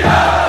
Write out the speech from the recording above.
Yeah.